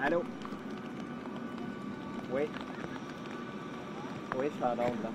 Allô? Oui. Oui, je suis en là.